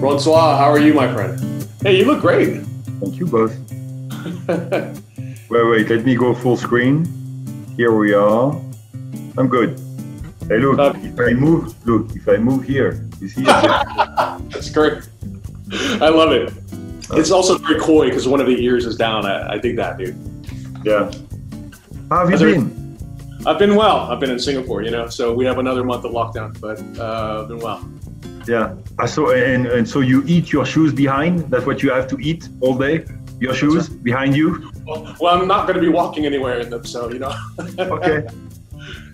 Francois, how are you, my friend? Hey, you look great. Thank you both. wait, wait, let me go full screen. Here we are. I'm good. Hey, look, uh, if I move, look, if I move here, you see? That's great. I love it. It's also very coy because one of the ears is down. I, I dig that, dude. Yeah. How have you been? I've been well. I've been in Singapore, you know, so we have another month of lockdown, but uh, I've been well. Yeah. I saw, and, and so you eat your shoes behind? That's what you have to eat all day? Your shoes behind you? Well, well I'm not going to be walking anywhere in them, so, you know. okay.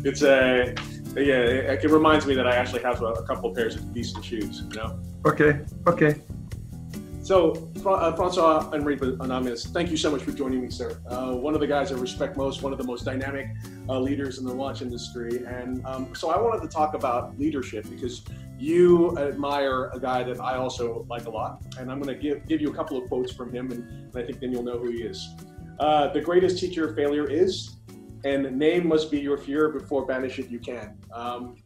It's a, yeah, it, it, reminds me that I actually have a, a couple pairs of decent shoes, you know. Okay. Okay. So, uh, Francois Henri Bennahmias, thank you so much for joining me, sir. Uh, one of the guys I respect most, one of the most dynamic uh, leaders in the watch industry. And um, so I wanted to talk about leadership because you admire a guy that I also like a lot. And I'm going to give, give you a couple of quotes from him, and, and I think then you'll know who he is. Uh, the greatest teacher of failure is, and name must be your fear before banish it you can. Um,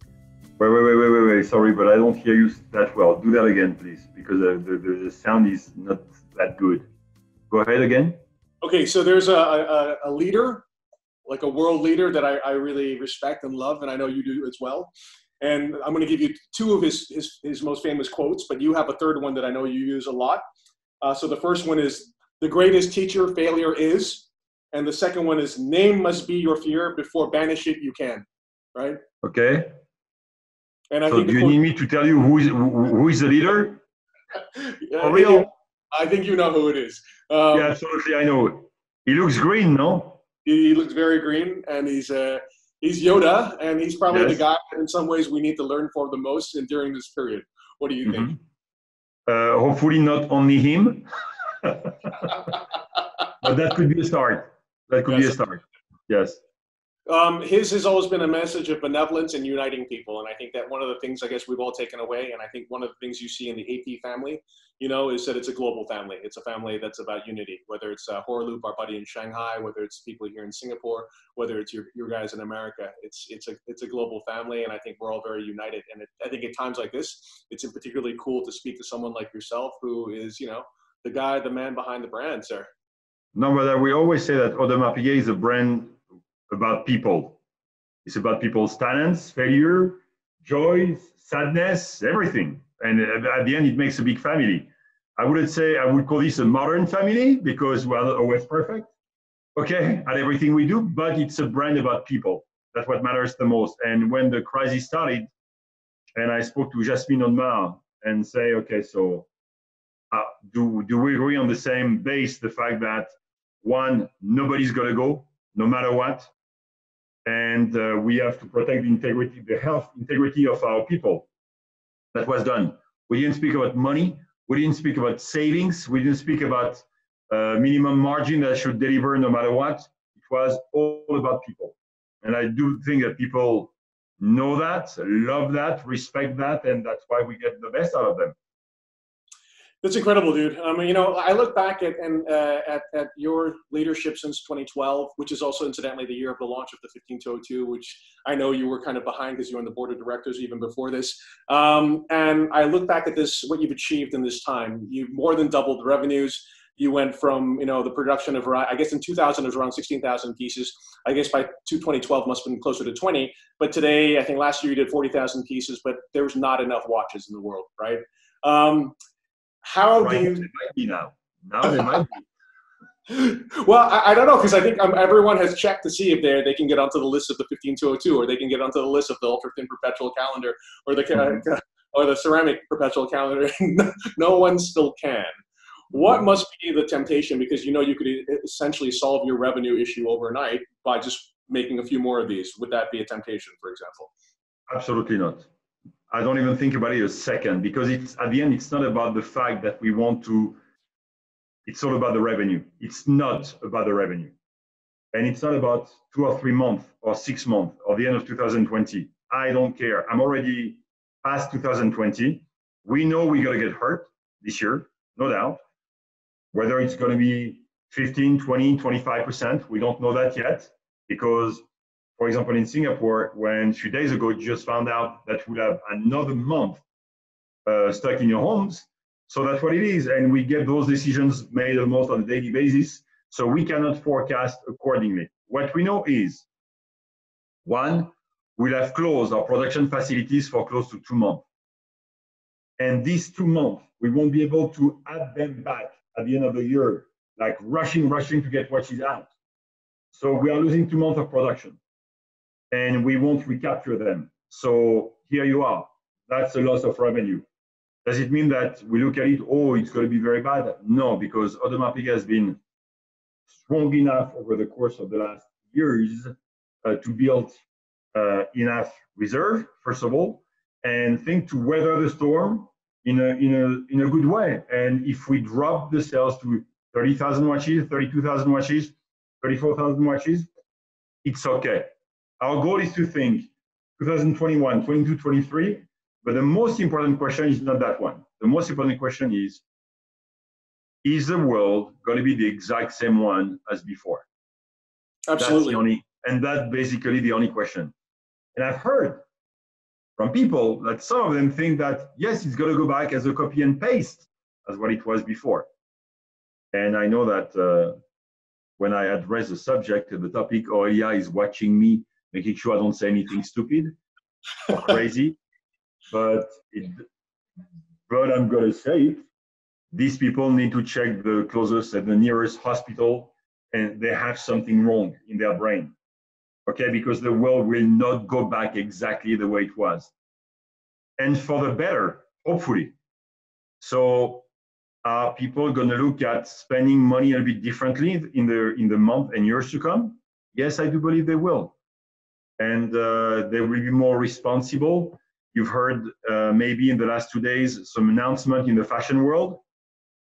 Wait, wait, wait, wait, wait, wait. Sorry, but I don't hear you that well. Do that again, please, because the, the, the sound is not that good. Go ahead again. Okay, so there's a, a, a leader, like a world leader that I, I really respect and love, and I know you do as well. And I'm going to give you two of his, his, his most famous quotes, but you have a third one that I know you use a lot. Uh, so the first one is The greatest teacher failure is. And the second one is Name must be your fear before banish it you can. Right? Okay. And I so think do you need me to tell you who is who is the leader? yeah, For real? I think you know who it is. Um, yeah, absolutely, I know. He looks green, no? He, he looks very green, and he's uh, he's Yoda, and he's probably yes. the guy in some ways we need to learn from the most and during this period. What do you mm-hmm. think? Uh, hopefully, not only him, but that could be a start. That could yes. be a start. Yes. Um, his has always been a message of benevolence and uniting people, and I think that one of the things I guess we've all taken away, and I think one of the things you see in the AP family, you know, is that it's a global family. It's a family that's about unity. Whether it's uh, Horloop, our buddy in Shanghai, whether it's people here in Singapore, whether it's your, your guys in America, it's it's a it's a global family, and I think we're all very united. And it, I think at times like this, it's particularly cool to speak to someone like yourself, who is you know the guy, the man behind the brand, sir. No, but we always say that Audemars Piguet is a brand about people. It's about people's talents, failure, joy, sadness, everything. And at the end, it makes a big family. I wouldn't say I would call this a modern family because we're not always perfect, okay, at everything we do, but it's a brand about people. That's what matters the most. And when the crisis started, and I spoke to Jasmine Audemars and say, okay, so uh, do, do we agree on the same base, the fact that one, nobody's to go no matter what and uh, we have to protect the integrity, the health integrity of our people. That was done. We didn't speak about money. We didn't speak about savings. We didn't speak about uh, minimum margin that should deliver no matter what. It was all about people. And I do think that people know that, love that, respect that, and that's why we get the best out of them. That's incredible, dude. I mean, you know, I look back at and uh, at, at your leadership since 2012, which is also incidentally the year of the launch of the 15202, which I know you were kind of behind because you were on the board of directors even before this. Um, and I look back at this, what you've achieved in this time. You've more than doubled revenues. You went from, you know, the production of, I guess in 2000 it was around 16,000 pieces. I guess by 2012 must have been closer to 20. But today, I think last year you did 40,000 pieces, but there's not enough watches in the world, right? Um, how right. do you? It might be now. Now they might be. well, I, I, don't know because I think um, everyone has checked to see if they they can get onto the list of the 15202, or they can get onto the list of the ultra thin perpetual calendar, or the mm-hmm. or the ceramic perpetual calendar. no one still can. What mm-hmm. must be the temptation? Because you know you could essentially solve your revenue issue overnight by just making a few more of these. Would that be a temptation, for example? Absolutely not. I don't even think about it a second because it's at the end, it's not about the fact that we want to, it's all about the revenue. It's not about the revenue. And it's not about two or three months or six months or the end of 2020. I don't care. I'm already past 2020. We know we're going to get hurt this year, no doubt. Whether it's going to be 15, 20, 25%, we don't know that yet because for example, in Singapore, when a few days ago you just found out that we'll have another month uh, stuck in your homes, So that's what it is. And we get those decisions made almost on a daily basis. So we cannot forecast accordingly. What we know is one, we'll have closed our production facilities for close to two months. And these two months, we won't be able to add them back at the end of the year, like rushing, rushing to get watches out. So we are losing two months of production and we won't recapture them. So here you are. That's a loss of revenue. Does it mean that we look at it, oh, it's going to be very bad? No, because Piguet has been strong enough over the course of the last years uh, to build uh, enough reserve, first of all, and think to weather the storm in a, in a, in a good way. And if we drop the sales to 30,000 watches, 32,000 watches, 34,000 watches, it's okay. Our goal is to think 2021, 22, 23, but the most important question is not that one. The most important question is, is the world going to be the exact same one as before? Absolutely. That's the only, and that's basically the only question. And I've heard from people that some of them think that, yes, it's going to go back as a copy and paste as what it was before. And I know that uh, when I address the subject, the topic, Aurelia is watching me, making sure I don't say anything stupid or crazy. but it, but I'm going to say it. These people need to check the closest at the nearest hospital and they have something wrong in their brain. Okay, because the world will not go back exactly the way it was. And for the better, hopefully. So are people going to look at spending money a bit differently in the in the month and years to come? Yes, I do believe they will, and uh, they will be more responsible. You've heard uh, maybe in the last two days some announcement in the fashion world,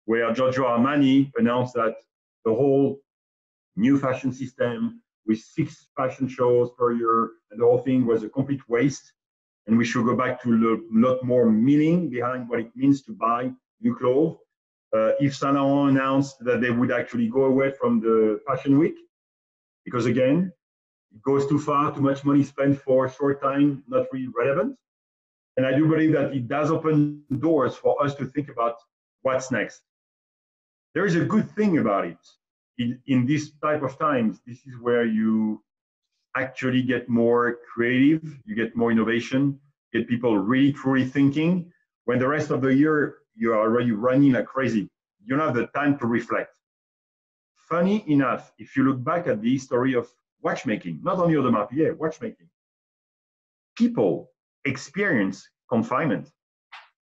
where Giorgio Armani announced that the whole new fashion system with six fashion shows per year and the whole thing was a complete waste, and we should go back to a lot more meaning behind what it means to buy new clothes uh, if Saint Laurent announced that they would actually go away from the fashion week, because again, it goes too far, too much money spent for a short time, not really relevant. And I do believe that it does open doors for us to think about what's next. There is a good thing about it. In, in this type of times, this is where you actually get more creative, you get more innovation, get people really truly thinking. When the rest of the year you are already running like crazy. You don't have the time to reflect. Funny enough, if you look back at the history of watchmaking, not only Piguet, watchmaking, people experience confinement.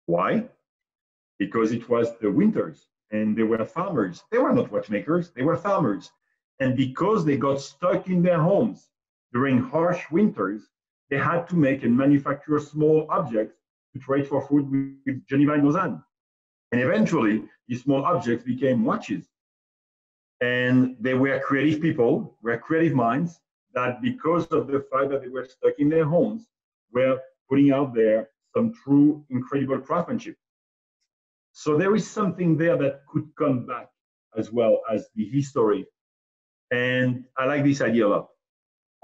Why? Because it was the winters and they were farmers. They were not watchmakers, they were farmers. And because they got stuck in their homes during harsh winters, they had to make and manufacture small objects to trade for food with Geneva and Lausanne. And eventually, these small objects became watches. And they were creative people, were creative minds that, because of the fact that they were stuck in their homes, were putting out there some true, incredible craftsmanship. So there is something there that could come back as well as the history. And I like this idea a lot.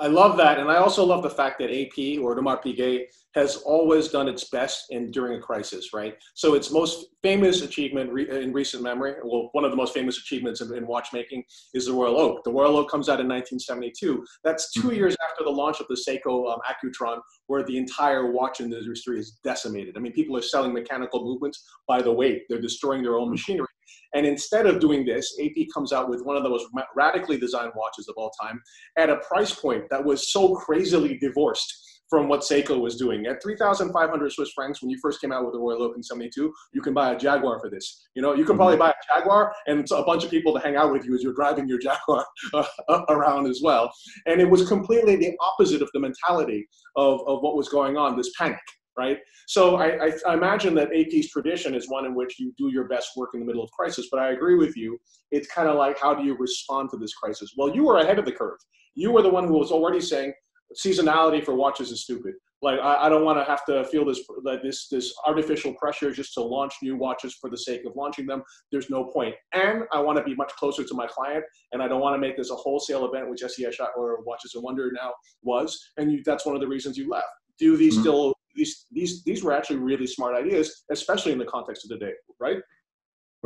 I love that, and I also love the fact that AP or Audemars Piguet has always done its best in during a crisis, right? So its most famous achievement re, in recent memory, well, one of the most famous achievements in, in, watchmaking is the Royal Oak. The Royal Oak comes out in 1972. That's 2 mm-hmm. years after the launch of the Seiko um, Accutron, where the entire watch industry is decimated. I mean, people are selling mechanical movements by the weight. They're destroying their own mm-hmm. machinery. And instead of doing this, AP comes out with one of the most radically designed watches of all time at a price point that was so crazily divorced from what Seiko was doing. At 3,500 Swiss francs, when you first came out with the Royal Oak in 72, you can buy a Jaguar for this. You know, you can probably mm-hmm. buy a Jaguar and a bunch of people to hang out with you as you're driving your Jaguar uh, around as well. And it was completely the opposite of the mentality of, of what was going on, this panic right? So I, I, I, imagine that AP's tradition is one in which you do your best work in the middle of crisis. But I agree with you. It's kind of like how do you respond to this crisis? Well, you were ahead of the curve. You were the one who was already saying seasonality for watches is stupid. Like I, I don't want to have to feel this like this this artificial pressure just to launch new watches for the sake of launching them. There's no point. And I want to be much closer to my client, and I don't want to make this a wholesale event, which SES or Watches and Wonder now was. And you, that's one of the reasons you left. Do these mm-hmm. still these these these were actually really smart ideas, especially in the context of the day, right?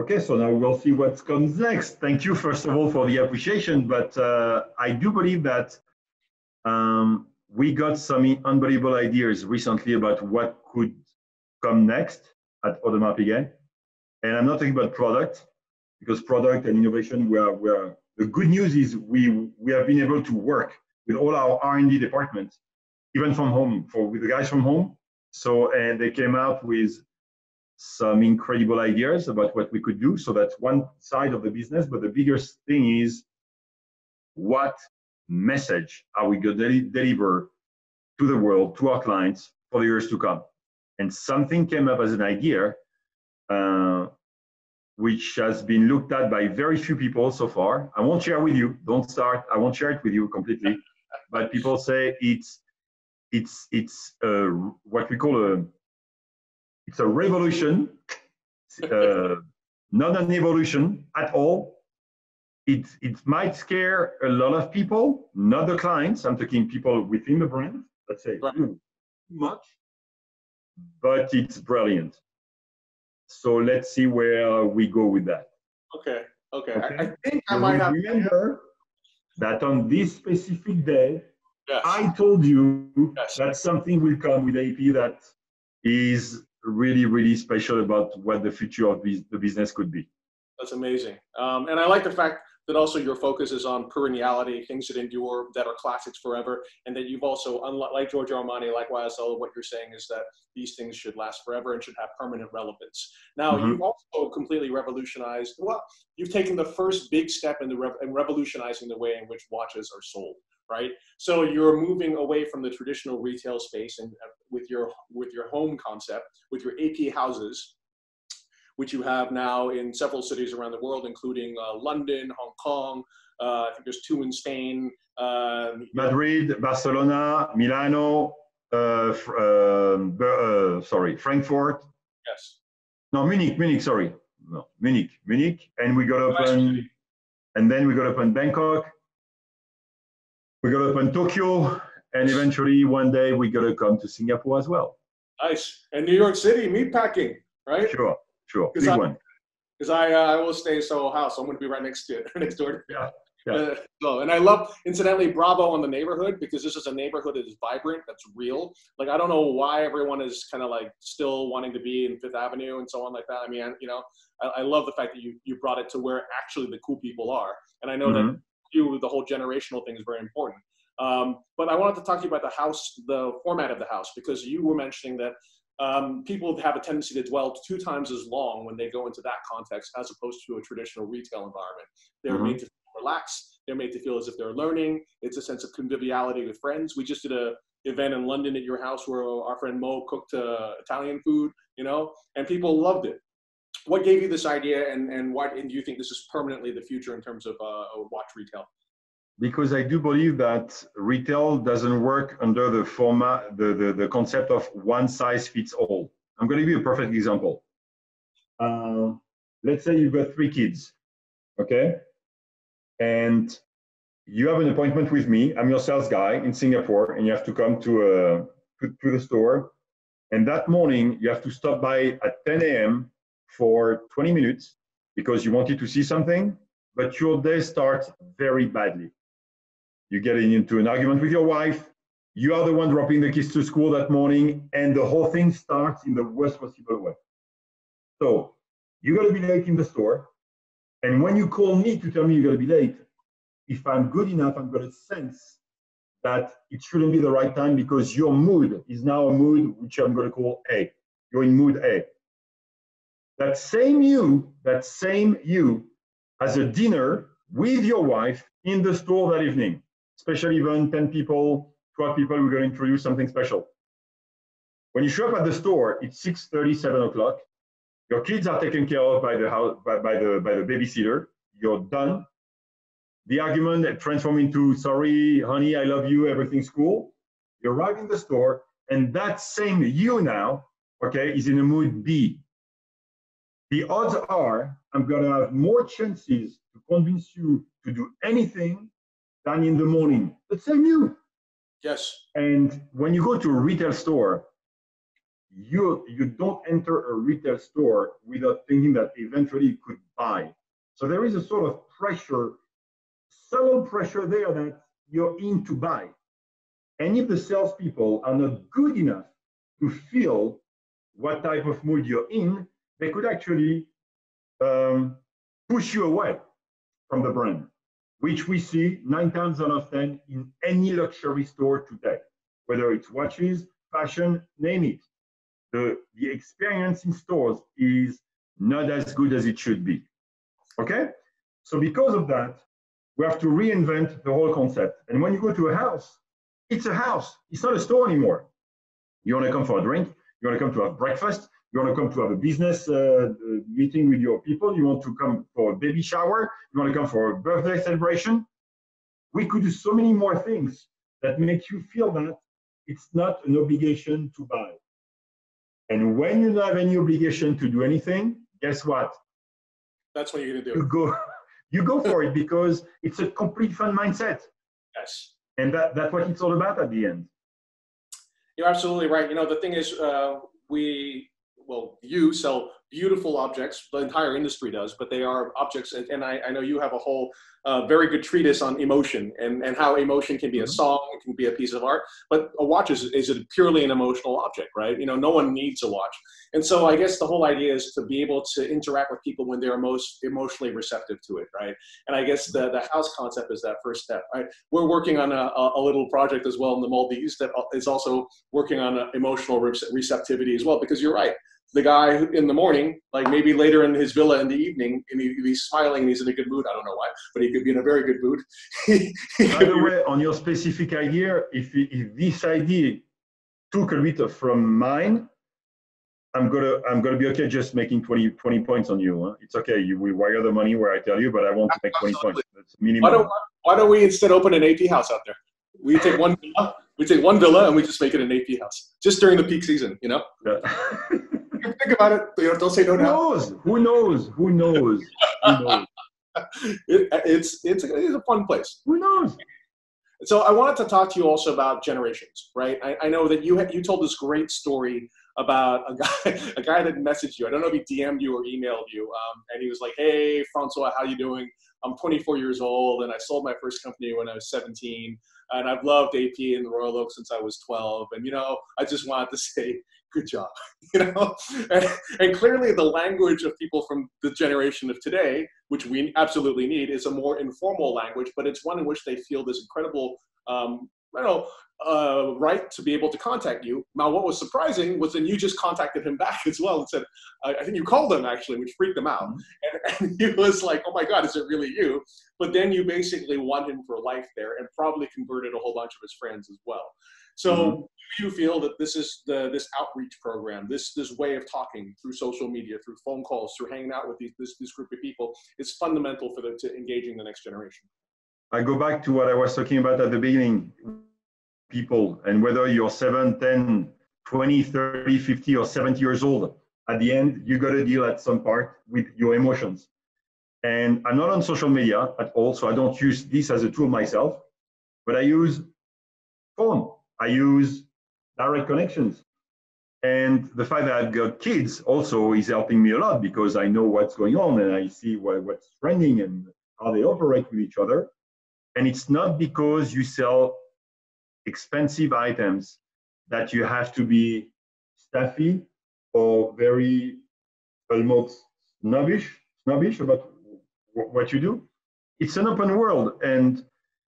Okay, so now we'll see what comes next. Thank you, first of all, for the appreciation. But uh, I do believe that um, we got some unbelievable ideas recently about what could come next at Audemars Piguet. And I'm not talking about product, because product and innovation, we are, we are, the good news is we, we have been able to work with all our R&D departments, even from home, for with the guys from home. So, and they came out with some incredible ideas about what we could do. So that's one side of the business. But the biggest thing is what message are we going to deliver to the world, to our clients for the years to come? And something came up as an idea, uh, which has been looked at by very few people so far. I won't share with you. Don't start. I won't share it with you completely. but people say it's it's it's uh, what we call a it's a revolution, uh, not an evolution at all. It, it might scare a lot of people, not the clients. I'm talking people within the brand. Let's say right. too much, but it's brilliant. So let's see where we go with that. Okay. Okay. okay. I, I, think I might have. Remember that on this specific day, yes. I told you yes. that something will come with AP that is really, really special about what the future of the business could be. That's amazing. Um, and I like the fact that also your focus is on perenniality, things that endure, that are classics forever, and that you've also, like Giorgio Armani, likewise, all of what you're saying is that these things should last forever and should have permanent relevance. Now, mm-hmm. you've also completely revolutionized, well, you've taken the first big step in, the in revolutionizing the way in which watches are sold right? So you're moving away from the traditional retail space and uh, with your with your home concept, with your AP houses, which you have now in several cities around the world, including uh, London, Hong Kong. Uh, I think there's two in Spain. Um, Madrid, Barcelona, Milano, uh, um, uh, sorry, Frankfurt. Yes. No, Munich, Munich, sorry. No, Munich, Munich. And we got open, and then we got open Bangkok, we're going to open Tokyo, and eventually one day we're going to come to Singapore as well. Nice. And New York City, meatpacking, right? Sure, sure. Big I, one. Because I, uh, I will stay in Soho House. I'm going to be right next to it, next door. Yeah. Yeah. Uh, so, and I love, incidentally, bravo on the neighborhood because this is a neighborhood that is vibrant, that's real. Like, I don't know why everyone is kind of like still wanting to be in Fifth Avenue and so on like that. I mean, you know, I, I love the fact that you, you brought it to where actually the cool people are. And I know mm-hmm. that you, the whole generational thing is very important. Um, but I wanted to talk to you about the house, the format of the house, because you were mentioning that um, people have a tendency to dwell two times as long when they go into that context as opposed to a traditional retail environment. They're mm-hmm. made to relax. They're made to feel as if they're learning. It's a sense of conviviality with friends. We just did a event in London at your house where our friend Mo cooked uh, Italian food, you know, and people loved it. What gave you this idea, and and why? And do you think this is permanently the future in terms of uh, watch retail? because I do believe that retail doesn't work under the format, the, the, the concept of one size fits all. I'm going to give you a perfect example. Uh, let's say you've got three kids, okay? And you have an appointment with me. I'm your sales guy in Singapore, and you have to come to, a, uh, to, to the store. And that morning, you have to stop by at 10 a.m. for 20 minutes because you wanted to see something, but your day starts very badly you're getting into an argument with your wife, you are the one dropping the kids to school that morning, and the whole thing starts in the worst possible way. So you're going to be late in the store. And when you call me to tell me you're going to be late, if I'm good enough, I'm going to sense that it shouldn't be the right time because your mood is now a mood which I'm going to call A. You're in mood A. That same you, that same you, has a dinner with your wife in the store that evening special event, 10 people, 12 people, we're going to introduce something special. When you show up at the store, it's 6.30, 7 o'clock. Your kids are taken care of by the, house, by, by, the, by the babysitter. You're done. The argument that transforms into, sorry, honey, I love you, everything's cool. You arrive in the store, and that same you now, okay, is in a mood B. The odds are I'm going to have more chances to convince you to do anything than in the morning. The same you. Yes. And when you go to a retail store, you you don't enter a retail store without thinking that eventually you could buy. So there is a sort of pressure, subtle pressure there that you're in to buy. And if the salespeople are not good enough to feel what type of mood you're in, they could actually um, push you away from the brand, which we see nine times out of 10 in any luxury store today, whether it's watches, fashion, name it. The, the experience in stores is not as good as it should be. Okay? So because of that, we have to reinvent the whole concept. And when you go to a house, it's a house. It's not a store anymore. You want to come for a drink, you want to come to have breakfast, you want to come to have a business uh, meeting with your people, you want to come for a baby shower, you want to come for a birthday celebration. We could do so many more things that make you feel that it's not an obligation to buy. And when you don't have any obligation to do anything, guess what? That's what you're gonna do. You go, you go for it because it's a complete fun mindset. Yes. And that, that's what it's all about at the end. You're absolutely right. You know, the thing is, uh, we well, you sell beautiful objects. The entire industry does, but they are objects. And, and I, I, know you have a whole uh, very good treatise on emotion and, and how emotion can be a mm-hmm. song, it can be a piece of art. But a watch is, is it purely an emotional object, right? You know, no one needs a watch. And so I guess the whole idea is to be able to interact with people when they're most emotionally receptive to it, right? And I guess the, the house concept is that first step, right? We're working on a, a little project as well in the Maldives that is also working on emotional receptivity as well, because you're right the guy in the morning, like maybe later in his villa in the evening, and he, he's smiling and he's in a good mood. I don't know why, but he could be in a very good mood. By the way, on your specific idea, if, if this idea took a bit from mine, I'm gonna I'm gonna be okay just making 20, 20 points on you. Huh? It's okay. You we wire the money where I tell you, but I want to make 20 points. That's minimum. Why don't, why don't we instead open an AP house out there? We take one villa, we take one villa and we just make it an AP house just during the peak season. You know. Yeah. think about it. You know, don't say no Who knows? Who knows? Who knows? Who knows? it, it's it's a, it's a fun place. Who knows? So I wanted to talk to you also about generations, right? I, I know that you had, you told this great story about a guy a guy that messaged you. I don't know if he DM'd you or emailed you, um, and he was like, "Hey, Francois, how you doing? I'm 24 years old, and I sold my first company when I was 17, and I've loved AP and the Royal Oak since I was 12. And you know, I just wanted to say, good job you know and, and, clearly the language of people from the generation of today which we absolutely need is a more informal language but it's one in which they feel this incredible um, I don't know, uh, right to be able to contact you. Now, what was surprising was then you just contacted him back as well and said, I, I think you called him actually, which freaked him out. Mm-hmm. And, and, he was like, oh my God, is it really you? But then you basically won him for life there and probably converted a whole bunch of his friends as well. So mm-hmm. do you feel that this is the this outreach program, this this way of talking through social media, through phone calls, through hanging out with these, this, this group of people is fundamental for the, to engaging the next generation? I go back to what I was talking about at the beginning people, and whether you're 7, 10, 20, 30, 50, or 70 years old, at the end, you got to deal at some part with your emotions. And I'm not on social media at all, so I don't use this as a tool myself, but I use phone. I use direct connections. And the fact that I've got kids also is helping me a lot because I know what's going on and I see what, what's trending and how they operate with each other. And it's not because you sell expensive items that you have to be staffy or very almost snobbish, snobbish about what you do. It's an open world. And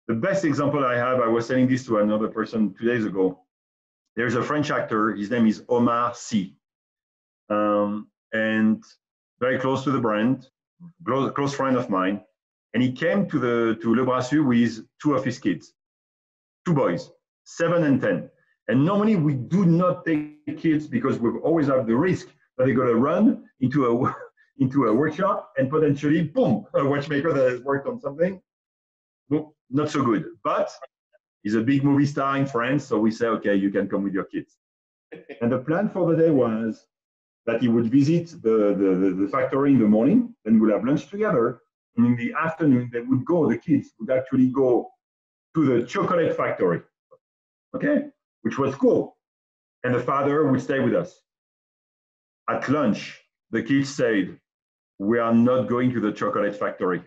the best example I have, I was saying this to another person two days ago. There's a French actor, his name is Omar Sy. Um, and very close to the brand, close, close friend of mine and he came to the to Le Brassus with two of his kids, two boys, seven and ten. And normally we do not take kids because we always have the risk that they're going to run into a into a workshop and potentially boom, a watchmaker that has worked on something. Well, not so good. But he's a big movie star in France, so we say, okay, you can come with your kids. and the plan for the day was that he would visit the, the, the, factory in the morning, then we'll have lunch together, and in the afternoon, they would go, the kids would actually go to the chocolate factory, okay, which was cool. And the father would stay with us. At lunch, the kids said, we are not going to the chocolate factory.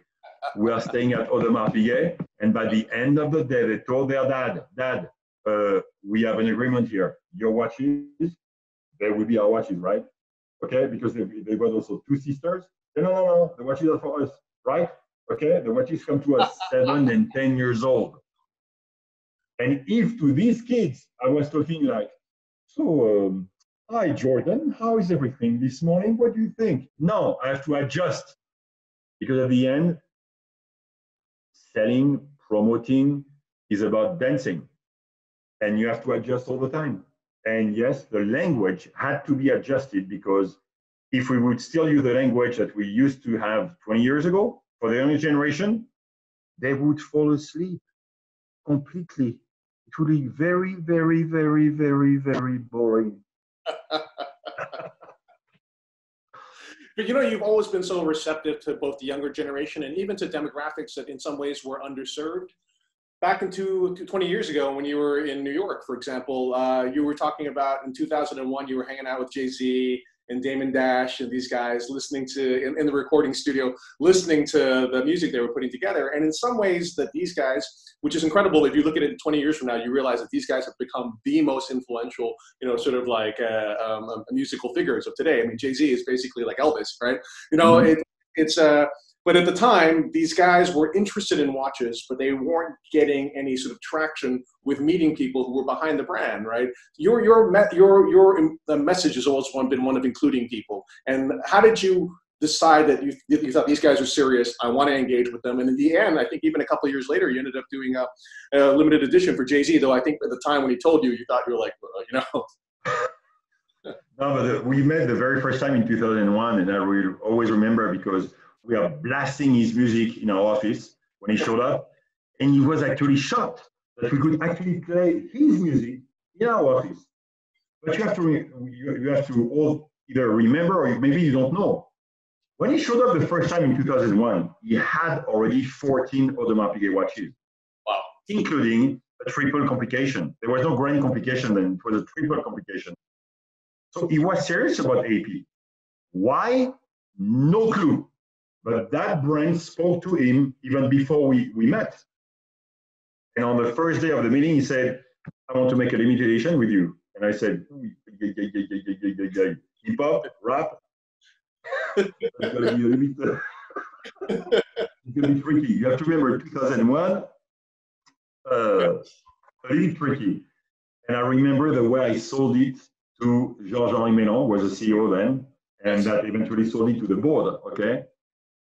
We are staying at Audemars Piguet. And by the end of the day, they told their dad, Dad, uh, we have an agreement here. Your watches, they will be our watches, right? Okay, because they, they got also two sisters. No, no, no, no, the watches are for us, right? Okay, the watches come to us seven and 10 years old. And if to these kids, I was talking like, so, um, hi, Jordan, how is everything this morning? What do you think? No, I have to adjust because at the end, selling, promoting is about dancing. And you have to adjust all the time. And yes, the language had to be adjusted because if we would still use the language that we used to have 20 years ago for the younger generation, they would fall asleep completely it would be very, very, very, very, very boring. But you know, you've always been so receptive to both the younger generation and even to demographics that in some ways were underserved. Back into 20 years ago, when you were in New York, for example, uh, you were talking about in 2001, you were hanging out with Jay Z and Damon Dash and these guys listening to in, in, the recording studio, listening to the music they were putting together. And in some ways, that these guys, which is incredible, if you look at it 20 years from now, you realize that these guys have become the most influential, you know, sort of like uh, um, um musical figures of today. I mean, Jay Z is basically like Elvis, right? You know, mm-hmm. it, it's uh, but at the time, these guys were interested in watches, but they weren't getting any sort of traction with meeting people who were behind the brand, right? Your your met your your um, the message has always been one of including people. And how did you decide that you, you thought these guys are serious? I want to engage with them. And in the end, I think even a couple years later, you ended up doing a, a limited edition for Jay Z. Though I think at the time when he told you, you thought you were like, well, you know. no, but the, we met the very first time in 2001, and I will always remember because we are blasting his music in our office when he showed up, and he was actually shocked that we could actually play his music in our office. But you have to you, you have to all either remember or maybe you don't know. When he showed up the first time in 2001, he had already 14 Audemars Piguet watches. Wow. Including a triple complication. There was no grand complication then, it was a triple complication. So he was serious about AP. Why? No clue. But that brand spoke to him even before we, we met. And on the first day of the meeting, he said, I want to make a limited edition with you. And I said, hip hop, rap. it's going to be a little bit, it's to be tricky. You have to remember 2001, uh, a little tricky. And I remember the way I sold it to Georges-Henri Meylan, was the CEO then, and that eventually sold it to the board, okay?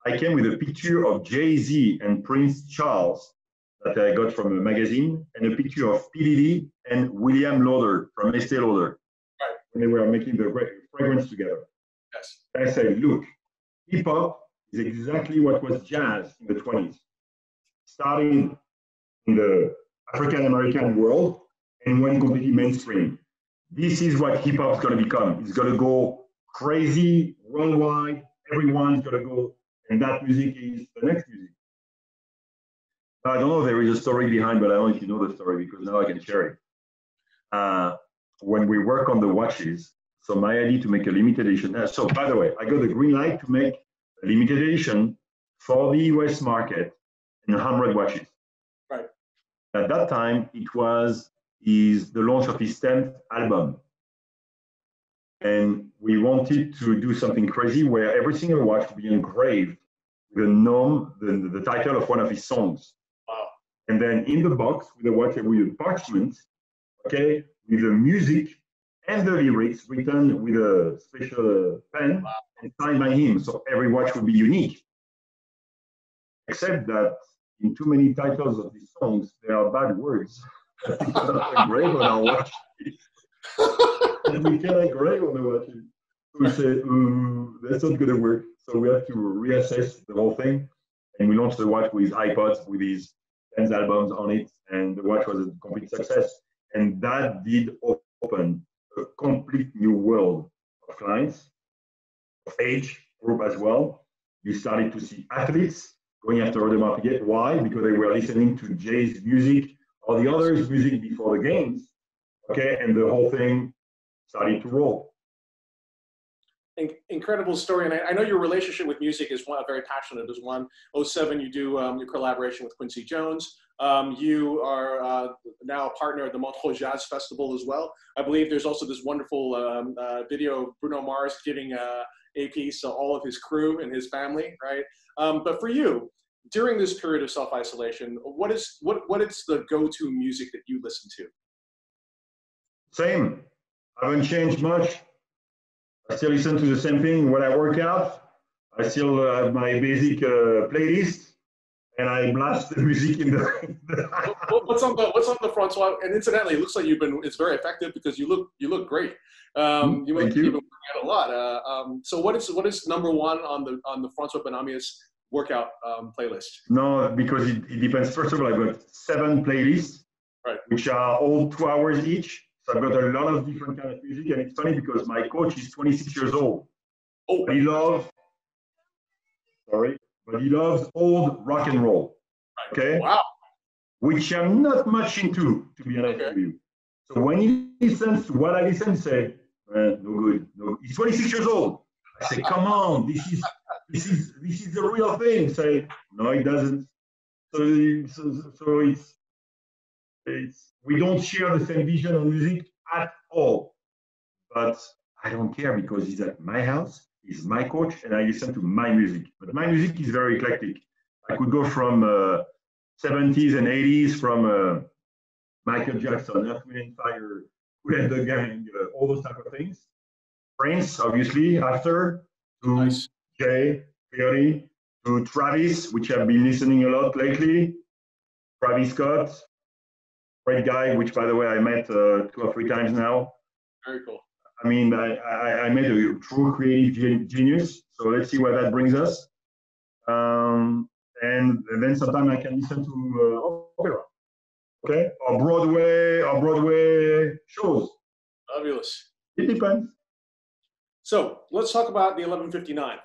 I came with a picture of Jay Z and Prince Charles that I got from a magazine, and a picture of P. Diddy and William Lauder from Estee Lauder. Right. When they were making the fragrance together. Yes. I said, look, hip hop is exactly what was jazz in the 20s, starting in the African American world and went completely mainstream. This is what hip hop is going to become. It's going to go crazy worldwide. Everyone's going to go and that music is the next music. I don't know if there is a story behind, but I don't know if you know the story because now I can share it. Uh, when we work on the watches, so my idea to make a limited edition. Uh, so by the way, I got the green light to make a limited edition for the US market in 100 watches. Right. At that time, it was his, the launch of his 10th album. And we wanted to do something crazy where every single watch would be engraved the name, the, the title of one of his songs. Wow. And then in the box with the watch with a parchment, okay, with the music and the lyrics written with a special pen wow. and signed by him. So every watch would be unique. Except that in too many titles of these songs, there are bad words. engraved on our watch and we cannot grade on the watch. So we said, um, that's not going to work. So we have to reassess the whole thing. And we launched the watch with iPods, with these 10 albums on it. And the watch was a complete success. And that did open a complete new world of clients, of age group as well. You started to see athletes going after Audemars Piguet. Why? Because they were listening to Jay's music or the others' music before the games. Okay, and the whole thing started to roll. Incredible story. And I, I, know your relationship with music is one, very passionate as one. 07, you do um, your collaboration with Quincy Jones. Um, you are uh, now a partner at the Montreux Jazz Festival as well. I believe there's also this wonderful um, uh, video of Bruno Mars giving uh, a piece to all of his crew and his family, right? Um, but for you, during this period of self-isolation, what is what what is the go-to music that you listen to? Same. I haven't changed much. I still listen to the same thing when I work out. I still have my basic uh, playlist, and I blast the music in the. what's on the What's on the front? So, and incidentally, it looks like you've been. It's very effective because you look you look great. Um, you Thank you. You've been working out a lot. Uh, um, so, what is what is number one on the on the Francois Bennahmias workout um, playlist? No, because it, it depends. First of all, I've got seven playlists, right. which are all two hours each so I've got a lot of different kind of music, and it's funny because my coach is 26 years old. Oh, but he loves, sorry, but he loves old rock and roll. Okay. Wow. Which I'm not much into, to be honest okay. with you. So when he listens to what I listen, say, eh, no good. No, he's 26 years old. I say, come on, this is this is this is the real thing. Say, no, it doesn't. So, so, so it's it's we don't share the same vision on music at all. But I don't care because he's at my house, he's my coach, and I listen to my music. But my music is very eclectic. I could go from uh, 70s and 80s, from uh, Michael Jackson, Earth, Wind and Fire, Kool and the Gang, uh, all those type of things. Prince, obviously, after, to nice. Jay, Theory, to Travis, which I've been listening a lot lately, Travis Scott, great guy, which by the way I met uh, two or three times now. Very cool. I mean, I, I, I met a true creative genius. So let's see where that brings us. Um, and, then sometimes I can listen to uh, opera, okay, or Broadway or Broadway shows. Fabulous. It depends. So let's talk about the 1159.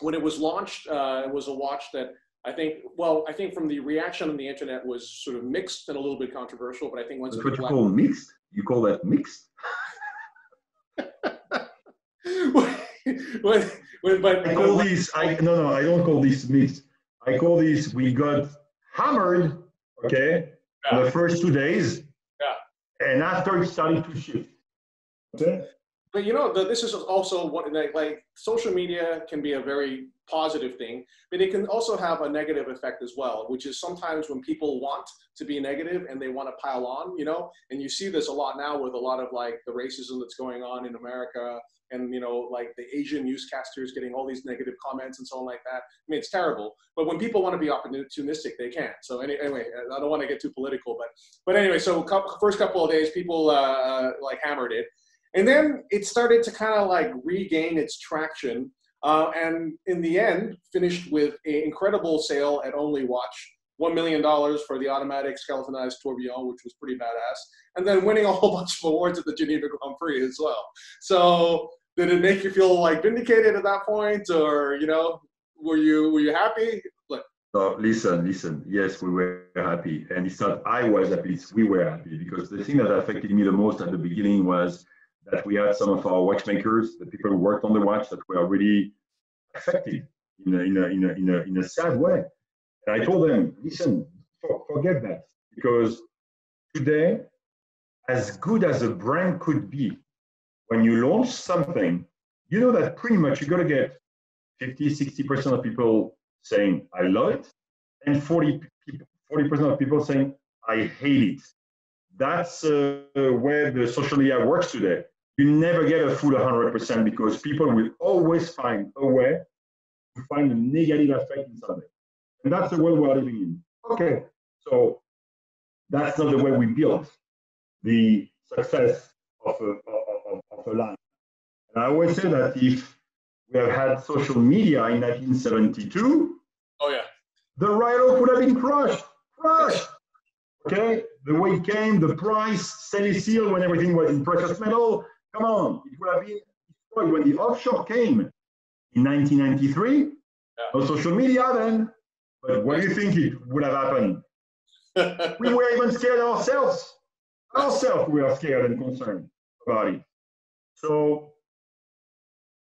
When it was launched, uh, it was a watch that I think, well, I think from the reaction on the internet was sort of mixed and a little bit controversial, but I think once That's what you call mixed? You call that mixed? when, when, but, I call these, I, no, no, I don't call these mixed. I call these, we got hammered, okay, yeah. the first two days. Yeah. And after it started to shift. Okay. But you know, the, this is also what like, like social media can be a very positive thing, but it can also have a negative effect as well, which is sometimes when people want to be negative and they want to pile on, you know, and you see this a lot now with a lot of like the racism that's going on in America and, you know, like the Asian newscasters getting all these negative comments and so on like that. I mean, it's terrible, but when people want to be opportunistic, they can. So anyway, I don't want to get too political, but, but anyway, so first couple of days, people uh, like hammered it. And then it started to kind of like regain its traction uh, and in the end, finished with an incredible sale at Only Watch, $1 million for the automatic skeletonized tourbillon, which was pretty badass, and then winning a whole bunch of awards at the Geneva Grand Prix as well. So did it make you feel like vindicated at that point, or, you know, were you, were you happy? No, listen, listen. Yes, we were happy. And it's not I was happy, we were happy. Because the thing that affected me the most at the beginning was that we had some of our watchmakers, the people who worked on the watch, that were really affected in a, in a, in a, in a, in a sad way. And I told them, listen, forget that. Because today, as good as a brand could be, when you launch something, you know that pretty much you're going to get 50, 60% of people saying, I love it, and 40, 40% of people saying, I hate it. That's uh, where the social media works today you never get a full 100% because people will always find a way to find a negative effect in something. And that's the world we're living in. Okay, so that's not the way we build the success of a, of, of a line. And I always say that if we have had social media in 1972, oh yeah, the Royal Oak would have been crushed, crushed. Okay, the way it came, the price, steel when everything was in precious metal, Come on, it would have been destroyed when the offshore came in 1993. Yeah. No social media then. But what do you think it would have happened? we were even scared ourselves. Ourselves, we are scared and concerned about it. So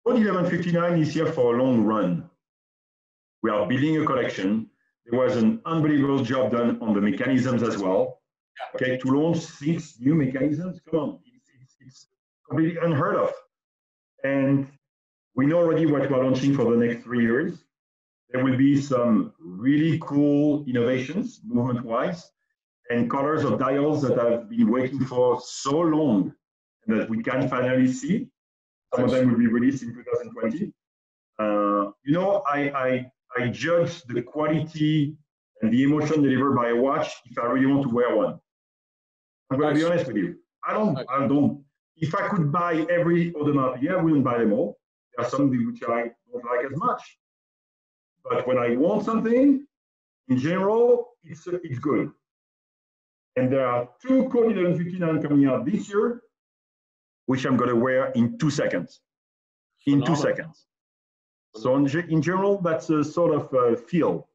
Code 1159 is here for a long run. We are building a collection. There was an unbelievable job done on the mechanisms as well. Okay, to launch six new mechanisms, come on, it's, it's, it's completely unheard of. And we know already what we're launching for the next three years. There will be some really cool innovations, movement-wise, and colors of dials that I've been waiting for so long and that we can finally see. Some of them will be released in 2020. Uh, you know, I, I, I judge the quality and the emotion delivered by a watch if I really want to wear one. I'm going to be honest with you. I don't, I don't, if I could buy every Audemars Piguet, I wouldn't buy them all. There are some which I don't like as much. But when I want something, in general, it's, it's good. And there are two Code 1159 coming out this year, which I'm going to wear in two seconds. In Phenomenal. two seconds. So in, in, general, that's a sort of uh, feel.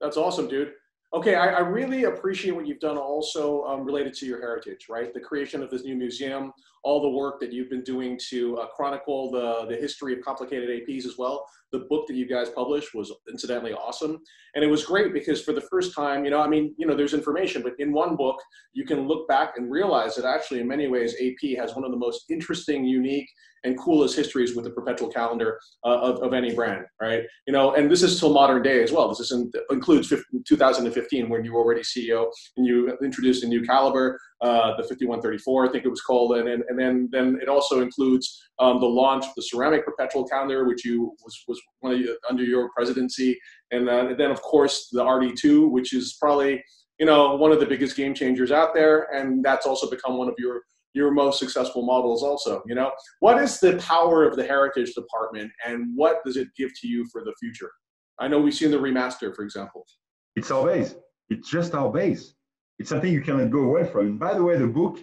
That's awesome, dude. Okay, I, I, really appreciate what you've done also um, related to your heritage, right? The creation of this new museum, all the work that you've been doing to uh, chronicle the, the history of complicated APs as well. The book that you guys published was incidentally awesome. And it was great because for the first time, you know, I mean, you know, there's information, but in one book, you can look back and realize that actually in many ways, AP has one of the most interesting, unique, and coolest histories with the perpetual calendar uh, of, of any brand, right? You know, and this is till modern day as well. This is in, includes 15, 2015 when you were already CEO and you introduced a new caliber, uh, the 5134, I think it was called, and, and, and then then it also includes um, the launch of the ceramic perpetual calendar, which you was was one of under your presidency, and, uh, and then of course the RD2, which is probably you know one of the biggest game changers out there, and that's also become one of your your most successful models also you know? What is the power of the heritage department and what does it give to you for the future? I know we've seen the remaster for example. It's our base. It's just our base. It's something you cannot go away from. And by the way the book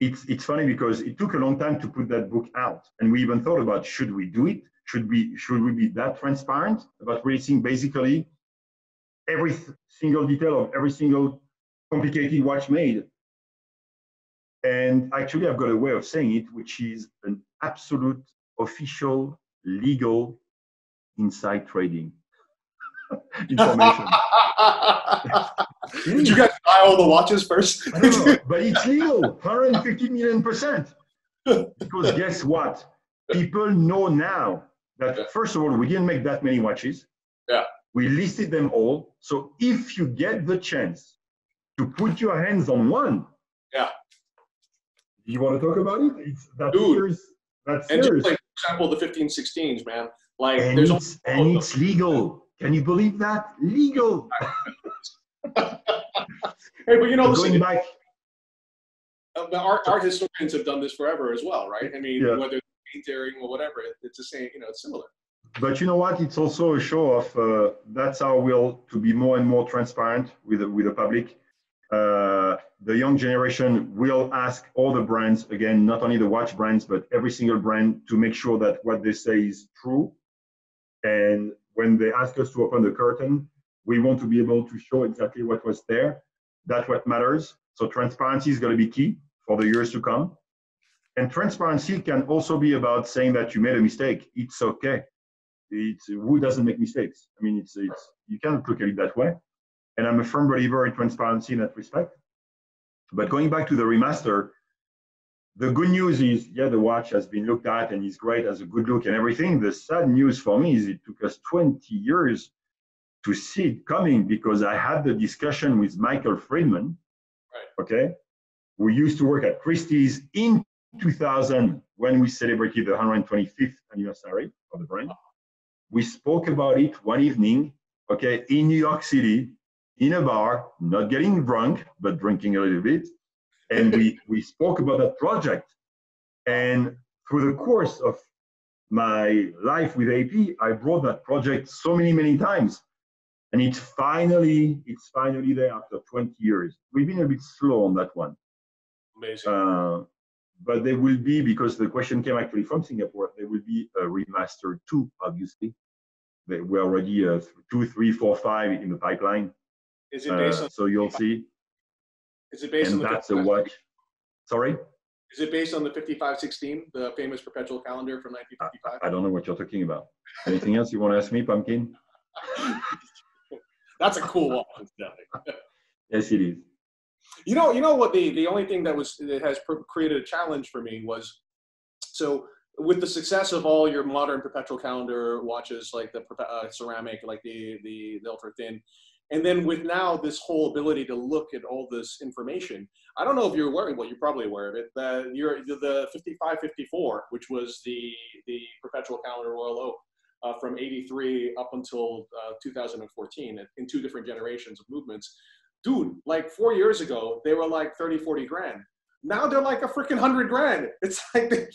it's it's funny because it took a long time to put that book out. And we even thought about should we do it? Should we should we be that transparent about releasing basically every single detail of every single complicated watch made. And actually, I've got a way of saying it, which is an absolute official legal inside trading information. Did you guys buy all the watches first? know, but it's legal, 150 million percent. Because guess what? People know now that yeah. first of all, we didn't make that many watches. Yeah. We listed them all. So if you get the chance to put your hands on one, yeah, you want to talk about it? It's that Dude. serious. That's and serious. Just like, for example, the 1516s, man. Like, and there's it's, and it's legal. Can you believe that? Legal. hey, but you know, listen, going back. Uh, art, art historians have done this forever as well, right? I mean, yeah. whether painting or whatever, it's the same. You know, it's similar. But you know what? It's also a show of uh, that's our will to be more and more transparent with the, with the public uh, the young generation will ask all the brands, again, not only the watch brands, but every single brand to make sure that what they say is true. And when they ask us to open the curtain, we want to be able to show exactly what was there. That's what matters. So transparency is going to be key for the years to come. And transparency can also be about saying that you made a mistake. It's okay. It's who doesn't make mistakes. I mean, it's it's you cannot look at it that way. And I'm a firm believer in transparency in that respect. But going back to the remaster, the good news is, yeah, the watch has been looked at and is great as a good look and everything. The sad news for me is it took us 20 years to see it coming because I had the discussion with Michael Friedman, right. okay, who used to work at Christie's in 2000 when we celebrated the 125th anniversary of the brand. Uh-huh. We spoke about it one evening, okay, in New York City in a bar, not getting drunk, but drinking a little bit. And we, we spoke about that project. And through the course of my life with AP, I brought that project so many, many times. And it's finally, it's finally there after 20 years. We've been a bit slow on that one. Amazing. Uh, but there will be, because the question came actually from Singapore, there will be a remaster two, obviously. We're already uh, two, three, four, five in the pipeline. Is it based uh, on? So you'll see. Is it based and on? that's a watch. Sorry. Is it based on the 5516, the famous perpetual calendar from 1955? I don't know what you're talking about. Anything else you want to ask me, Pumpkin? That's a cool watch. yes, it is. You know, you know what the the only thing that was that has created a challenge for me was so with the success of all your modern perpetual calendar watches like the uh, ceramic, like the, the the ultra thin, and then with now this whole ability to look at all this information, I don't know if you're aware. Well, you're probably aware of it. The you're the 5554, which was the the perpetual calendar Royal Oak. Uh, from 83 up until uh, 2014 in two different generations of movements dude, like four years ago, they were like 30, 40 grand. Now they're like a freaking hundred grand. It's like,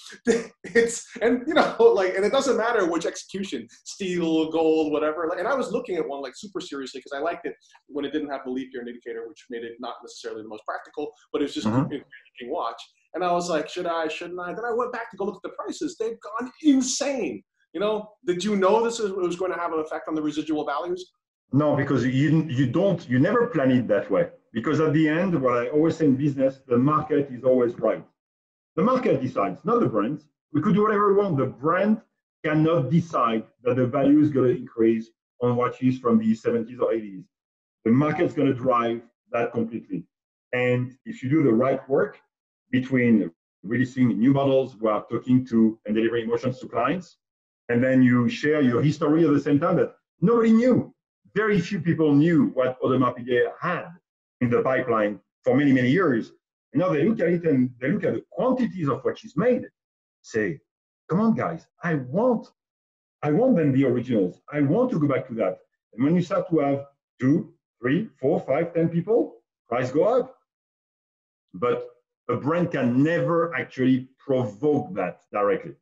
it's, and you know, like, and it doesn't matter which execution, steel, gold, whatever. And I was looking at one like super seriously because I liked it when it didn't have the leap year indicator, which made it not necessarily the most practical, but it was just mm-hmm. a watch. And I was like, should I, shouldn't I? Then I went back to go look at the prices. They've gone insane. You know, did you know this was going to have an effect on the residual values? No, because you, you don't, you never plan it that way. Because at the end, what I always say in business, the market is always right. The market decides, not the brand. We could do whatever we want. The brand cannot decide that the value is going to increase on watches from the 70s or 80s. The market's going to drive that completely. And if you do the right work between releasing new models, we are talking to and delivering emotions to clients, and then you share your history at the same time that nobody knew very few people knew what Audemars Piguet had in the pipeline for many, many years. And now they look at it and they look at the quantities of what she's made, say, come on, guys, I want, I want them the originals. I want to go back to that. And when you start to have two, three, four, five, ten people, price go up. But a brand can never actually provoke that directly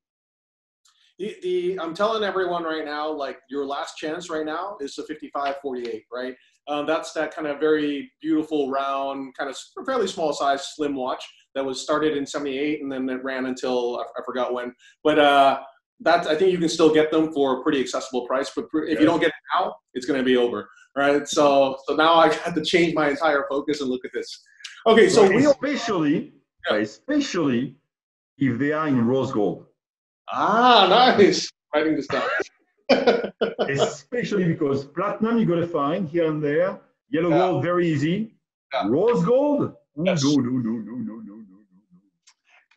the, the I'm telling everyone right now, like your last chance right now is the 55 48, right? Um, that's that kind of very beautiful, round, kind of fairly small size, slim watch that was started in 78 and then it ran until I, I forgot when. But uh, that I think you can still get them for a pretty accessible price. But if you don't get it now, it's going to be over, right? So so now I got to change my entire focus and look at this. Okay, so well, especially yeah. especially if they are in rose gold. Ah, nice. Writing this down. Especially because platinum you got to find here and there. Yellow yeah. gold very easy. Yeah. Rose gold. Yes. No, no, no, no, no, no, no, no.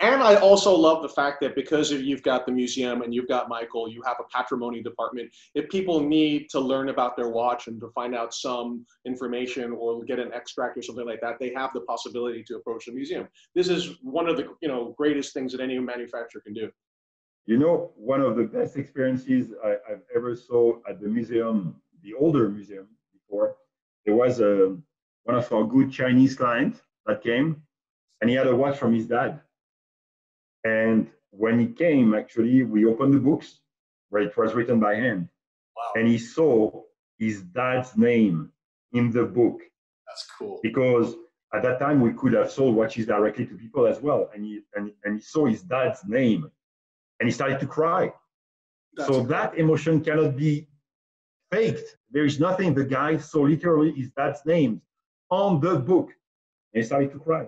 And I also love the fact that because you've got the museum and you've got Michael, you have a patrimony department. If people need to learn about their watch and to find out some information or get an extract or something like that, they have the possibility to approach the museum. This is one of the you know greatest things that any manufacturer can do. You know, one of the best experiences I, have ever saw at the museum, the older museum before, there was a, one of our good Chinese clients that came and he had a watch from his dad. And when he came, actually, we opened the books where it was written by hand. Wow. And he saw his dad's name in the book. That's cool. Because at that time we could have sold watches directly to people as well. And he and, and he saw his dad's name and he started to cry. That's so that emotion cannot be faked. There is nothing. The guy so literally his dad's name on the book, and he started to cry.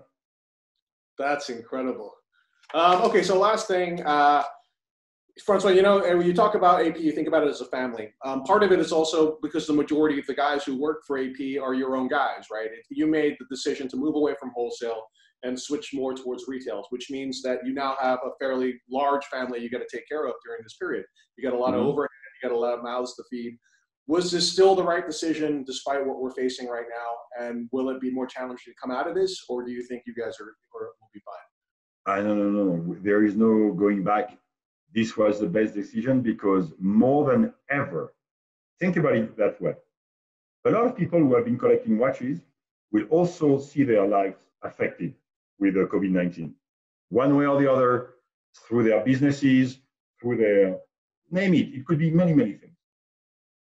That's incredible. Um, okay, so last thing, uh, Francois, you know, when you talk about AP, you think about it as a family. Um, part of it is also because the majority of the guys who work for AP are your own guys, right? You made the decision to move away from wholesale and switch more towards retails, which means that you now have a fairly large family you got to take care of during this period. You got a lot mm-hmm. of overhead, you got a lot of mouths to feed. Was this still the right decision despite what we're facing right now? And will it be more challenging to come out of this, or do you think you guys are, are will be fine? I no no no. There is no going back. This was the best decision because more than ever, think about it that way. A lot of people who have been collecting watches will also see their lives affected with the COVID-19, one way or the other, through their businesses, through their, name it, it could be many, many things.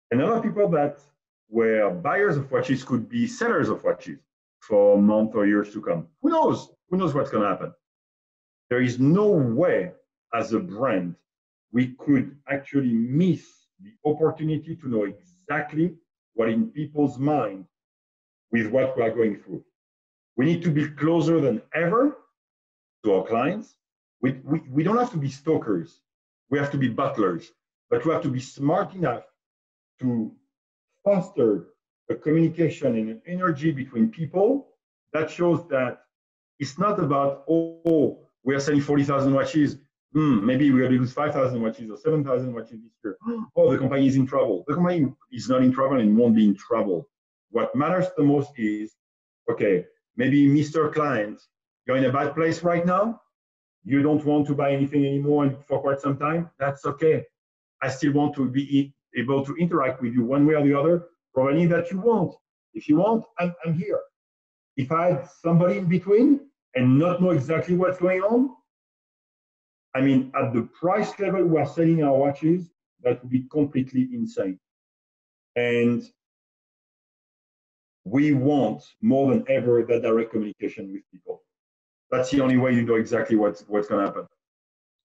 And a lot of people that were buyers of watches could be sellers of watches for months or years to come. Who knows? Who knows what's going to happen? There is no way as a brand we could actually miss the opportunity to know exactly what in people's mind with what we are going through. We need to be closer than ever to our clients. We, we, we don't have to be stalkers. We have to be butlers, but we have to be smart enough to foster a communication and an energy between people that shows that it's not about, oh, we are selling 40,000 watches. Hmm, maybe we're going to lose 5,000 watches or 7,000 watches this year. Oh, the company is in trouble. The company is not in trouble and won't be in trouble. What matters the most is, okay, maybe Mr. Client, you're in a bad place right now. You don't want to buy anything anymore for quite some time. That's okay. I still want to be able to interact with you one way or the other, providing that you want. If you want, I'm, I'm here. If I had somebody in between and not know exactly what's going on, I mean, at the price level we are selling our watches, that would be completely insane. And we want more than ever that direct communication with people. That's the only way you know exactly what's what's going to happen.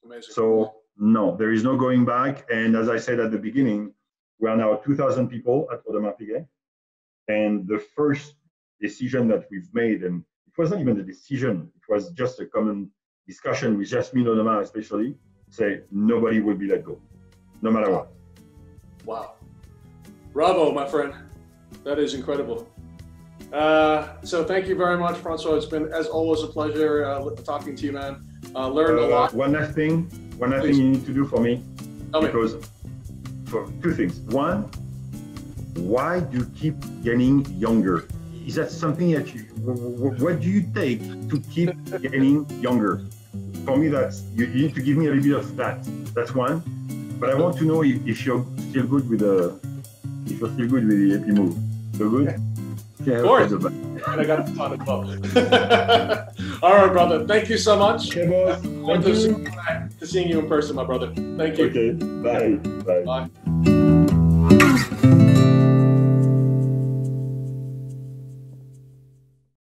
Amazing. So no, there is no going back. And as I said at the beginning, we are now 2,000 people at Audemars Piguet. And the first decision that we've made, and it wasn't even a decision, it was just a common discussion with Jasmine Audemars especially, say nobody will be let go, no matter what. Wow. Bravo, my friend. That is incredible. Uh, so thank you very much, Francois. It's been, as always, a pleasure uh, talking to you, man. Uh, learned a uh, lot. One last thing, one last Please. thing you need to do for me, Tell because me. for two things. One, why do you keep getting younger? Is that something that you? What do you take to keep getting younger? For me, that's you, you, need to give me a little bit of that. That's one. But I want to know if, if you're still good with the if you're still good with the Epimove. So good. Yeah, of course. and I got the tonic as. All right, brother. Thank you so much. Okay, boss. Thank to, you. Glad to seeing you in person, my brother. Thank you. Okay. Bye. Bye. Bye.